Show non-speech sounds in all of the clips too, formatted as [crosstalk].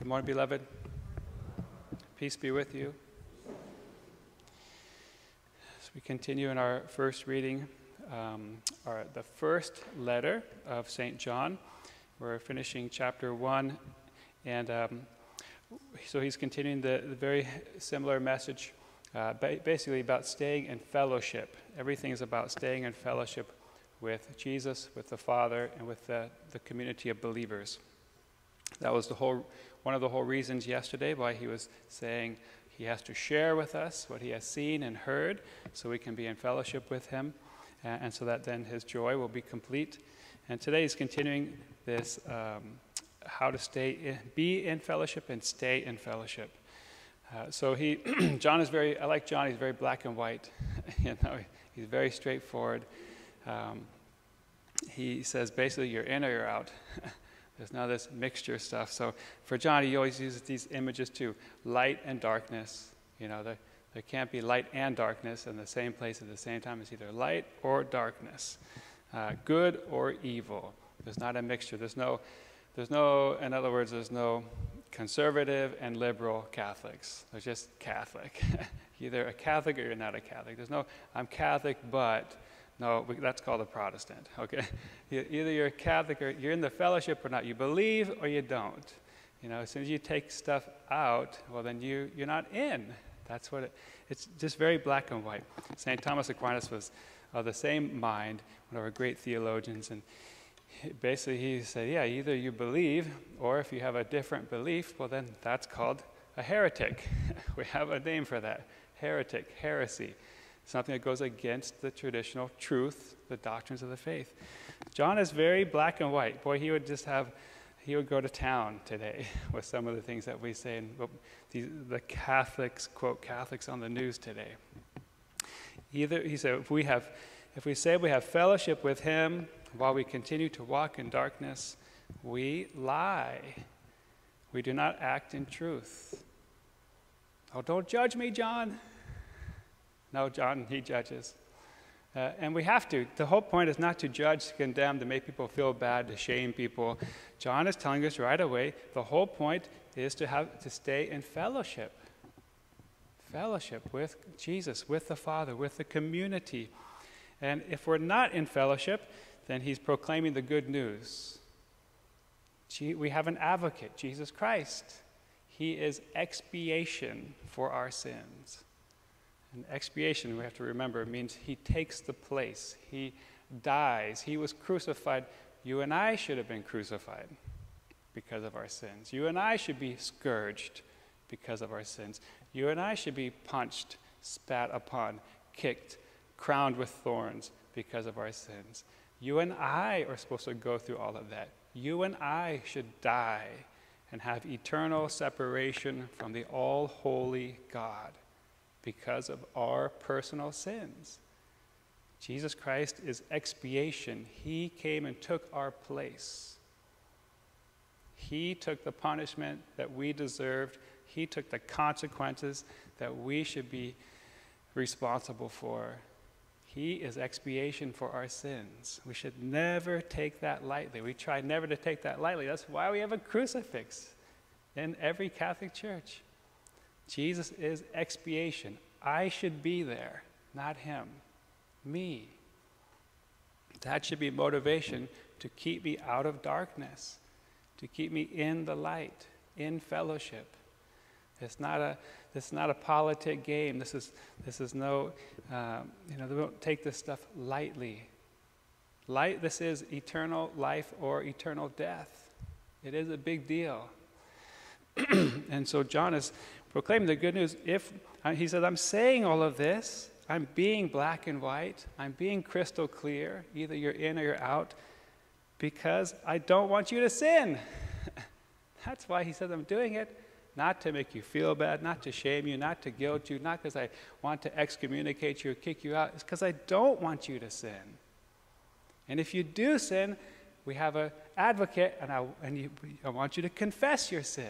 Good morning, beloved. Peace be with you. As we continue in our first reading, um, our, the first letter of St. John, we're finishing chapter 1, and um, so he's continuing the, the very similar message, uh, ba- basically about staying in fellowship. Everything is about staying in fellowship with Jesus, with the Father, and with the, the community of believers. That was the whole one of the whole reasons yesterday why he was saying he has to share with us what he has seen and heard so we can be in fellowship with him and, and so that then his joy will be complete. And today he's continuing this um, how to stay in, be in fellowship and stay in fellowship. Uh, so he, [clears throat] John is very, I like John, he's very black and white. [laughs] you know, he's very straightforward. Um, he says basically you're in or you're out. [laughs] There's of this mixture stuff. So for John, he always uses these images too light and darkness. You know, there, there can't be light and darkness in the same place at the same time. It's either light or darkness, uh, good or evil. There's not a mixture. There's no, there's no, in other words, there's no conservative and liberal Catholics. There's just Catholic. [laughs] either a Catholic or you're not a Catholic. There's no, I'm Catholic, but no, that's called a Protestant, okay? [laughs] Either you're a Catholic or you're in the fellowship or not. You believe or you don't. You know, as soon as you take stuff out, well, then you, you're not in. That's what it, it's just very black and white. St. Thomas Aquinas was of the same mind, one of our great theologians, and basically he said, yeah, either you believe, or if you have a different belief, well, then that's called a heretic. [laughs] we have a name for that heretic, heresy something that goes against the traditional truth, the doctrines of the faith. John is very black and white. Boy, he would just have, he would go to town today [laughs] with some of the things that we say, and the, the Catholics, quote, Catholics on the news today. Either, he said, if we have, if we say we have fellowship with him while we continue to walk in darkness, we lie. We do not act in truth. Oh, don't judge me, John. No, John, he judges. Uh, and we have to. The whole point is not to judge, to condemn, to make people feel bad, to shame people. John is telling us right away the whole point is to have to stay in fellowship. Fellowship with Jesus, with the Father, with the community. And if we're not in fellowship, then he's proclaiming the good news. We have an advocate, Jesus Christ. He is expiation for our sins. And expiation, we have to remember, means he takes the place. He dies. He was crucified. You and I should have been crucified because of our sins. You and I should be scourged because of our sins. You and I should be punched, spat upon, kicked, crowned with thorns because of our sins. You and I are supposed to go through all of that. You and I should die and have eternal separation from the all holy God because of our personal sins. Jesus Christ is expiation. He came and took our place. He took the punishment that we deserved. He took the consequences that we should be responsible for. He is expiation for our sins. We should never take that lightly. We try never to take that lightly. That's why we have a crucifix in every Catholic church. Jesus is expiation. I should be there, not him, me. That should be motivation to keep me out of darkness, to keep me in the light, in fellowship. It's not a, is not a politic game. This is, this is no, um, you know, they don't take this stuff lightly. Light, this is eternal life or eternal death. It is a big deal. [clears throat] and so John is proclaiming the good news. If uh, he said, I'm saying all of this, I'm being black and white, I'm being crystal clear, either you're in or you're out, because I don't want you to sin. [laughs] That's why he said, I'm doing it. Not to make you feel bad, not to shame you, not to guilt you, not because I want to excommunicate you or kick you out. It's because I don't want you to sin. And if you do sin, we have an advocate, and, I, and you, I want you to confess your sin.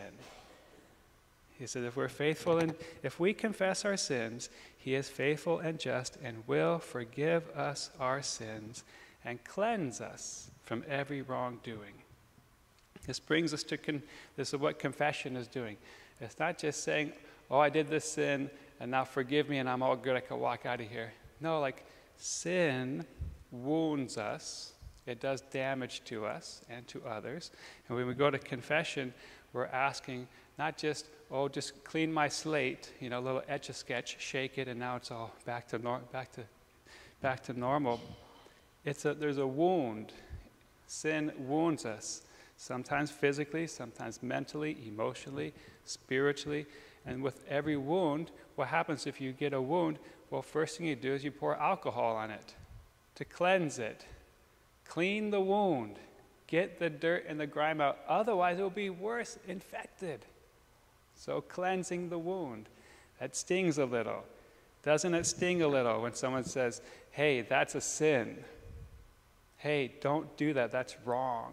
He said, if we're faithful and if we confess our sins, He is faithful and just and will forgive us our sins and cleanse us from every wrongdoing. This brings us to, con- this is what confession is doing. It's not just saying, oh, I did this sin, and now forgive me, and I'm all good, I can walk out of here. No, like sin wounds us, it does damage to us and to others. And when we go to confession, we're asking not just, oh, just clean my slate, you know, a little etch a sketch, shake it, and now it's all back to, nor- back to, back to normal. It's a, there's a wound. Sin wounds us, sometimes physically, sometimes mentally, emotionally, spiritually. And with every wound, what happens if you get a wound? Well, first thing you do is you pour alcohol on it to cleanse it, clean the wound, get the dirt and the grime out. Otherwise, it will be worse, infected. So, cleansing the wound. That stings a little. Doesn't it sting a little when someone says, hey, that's a sin? Hey, don't do that, that's wrong.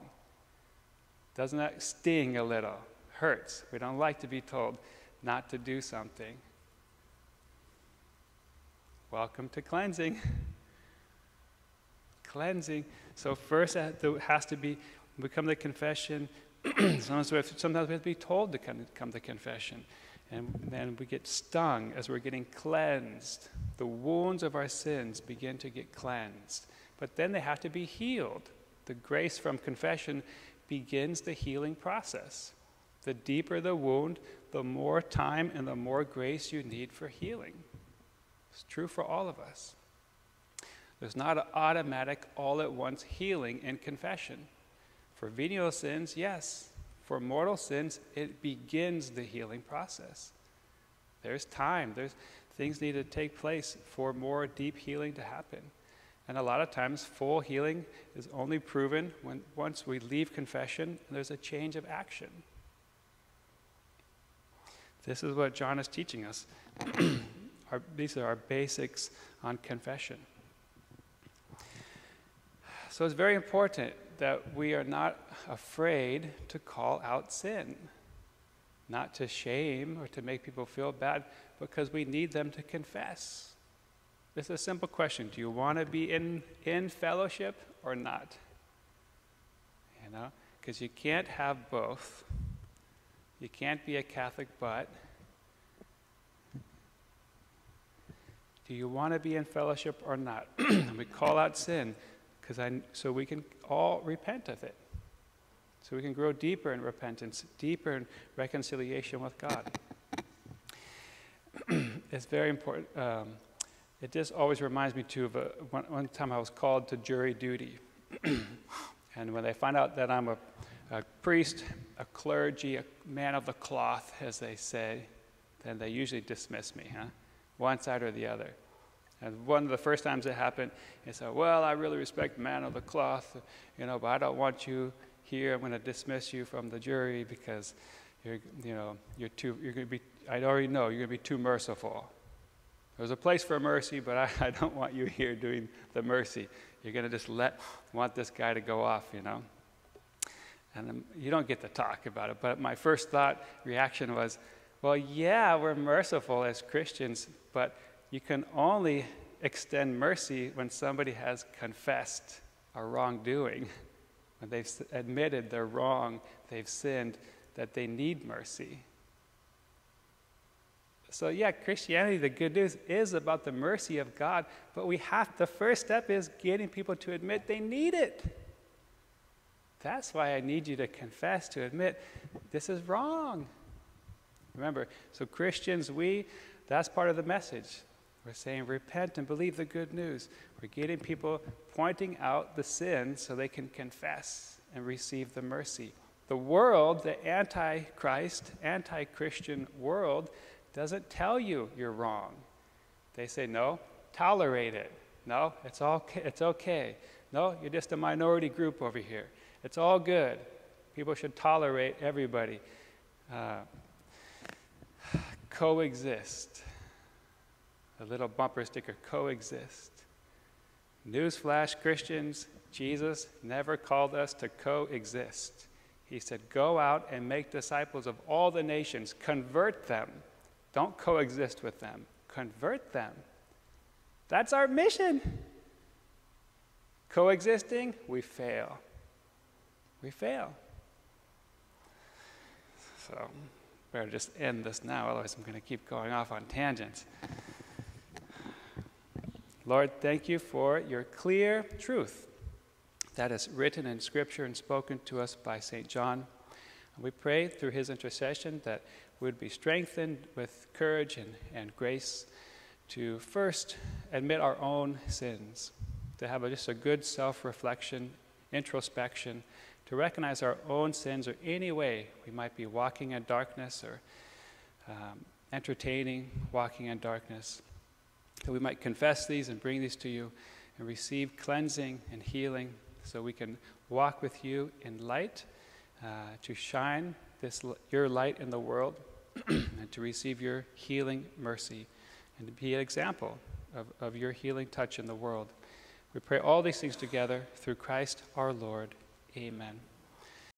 Doesn't that sting a little? Hurts. We don't like to be told not to do something. Welcome to cleansing. [laughs] cleansing. So, first, it has to be become the confession. [clears throat] sometimes, we have, sometimes we have to be told to come, come to confession. And then we get stung as we're getting cleansed. The wounds of our sins begin to get cleansed. But then they have to be healed. The grace from confession begins the healing process. The deeper the wound, the more time and the more grace you need for healing. It's true for all of us. There's not an automatic, all at once healing in confession. For venial sins, yes. For mortal sins, it begins the healing process. There's time, there's things need to take place for more deep healing to happen. And a lot of times, full healing is only proven when once we leave confession and there's a change of action. This is what John is teaching us. [clears throat] our, these are our basics on confession. So it's very important that we are not afraid to call out sin, not to shame or to make people feel bad, because we need them to confess. This is a simple question Do you want to be in, in fellowship or not? You know, because you can't have both. You can't be a Catholic but. Do you want to be in fellowship or not? [clears throat] we call out sin because I so we can all repent of it. So we can grow deeper in repentance, deeper in reconciliation with God. [clears throat] it's very important. Um, it just always reminds me too of a, one, one time I was called to jury duty. [clears throat] and when they find out that I'm a, a priest, a clergy, a man of the cloth, as they say, then they usually dismiss me, huh? One side or the other. And one of the first times it happened, he said, Well, I really respect man of the cloth, you know, but I don't want you here. I'm going to dismiss you from the jury because you're, you know, you're too, you're going to be, I already know you're going to be too merciful. There's a place for mercy, but [laughs] I, I don't want you here doing the mercy. You're going to just let, want this guy to go off, you know. And um, you don't get to talk about it. But my first thought, reaction was, well, yeah, we're merciful as Christians, but you can only extend mercy when somebody has confessed a wrongdoing, [laughs] when they've admitted they're wrong, they've sinned, that they need mercy. So, yeah, Christianity, the good news is about the mercy of God, but we have, the first step is getting people to admit they need it. That's why I need you to confess, to admit this is wrong. Remember, so Christians, we, that's part of the message. We're saying repent and believe the good news. We're getting people pointing out the sin so they can confess and receive the mercy. The world, the anti-Christ, anti-Christian world, doesn't tell you you're wrong. They say, no, tolerate it. No, it's, all, it's okay. No, you're just a minority group over here. It's all good. People should tolerate everybody. Uh, [sighs] coexist a little bumper sticker coexist. Newsflash, Christians, Jesus never called us to coexist. He said, Go out and make disciples of all the nations, convert them. Don't coexist with them, convert them. That's our mission. Coexisting, we fail. We fail. So, better just end this now, otherwise, I'm going to keep going off on tangents. Lord, thank you for your clear truth that is written in Scripture and spoken to us by St. John. We pray through his intercession that we would be strengthened with courage and, and grace to first admit our own sins, to have a, just a good self reflection, introspection, to recognize our own sins or any way we might be walking in darkness or um, entertaining walking in darkness that we might confess these and bring these to you and receive cleansing and healing so we can walk with you in light, uh, to shine this, your light in the world, [clears throat] and to receive your healing mercy, and to be an example of, of your healing touch in the world. We pray all these things together through Christ our Lord. Amen.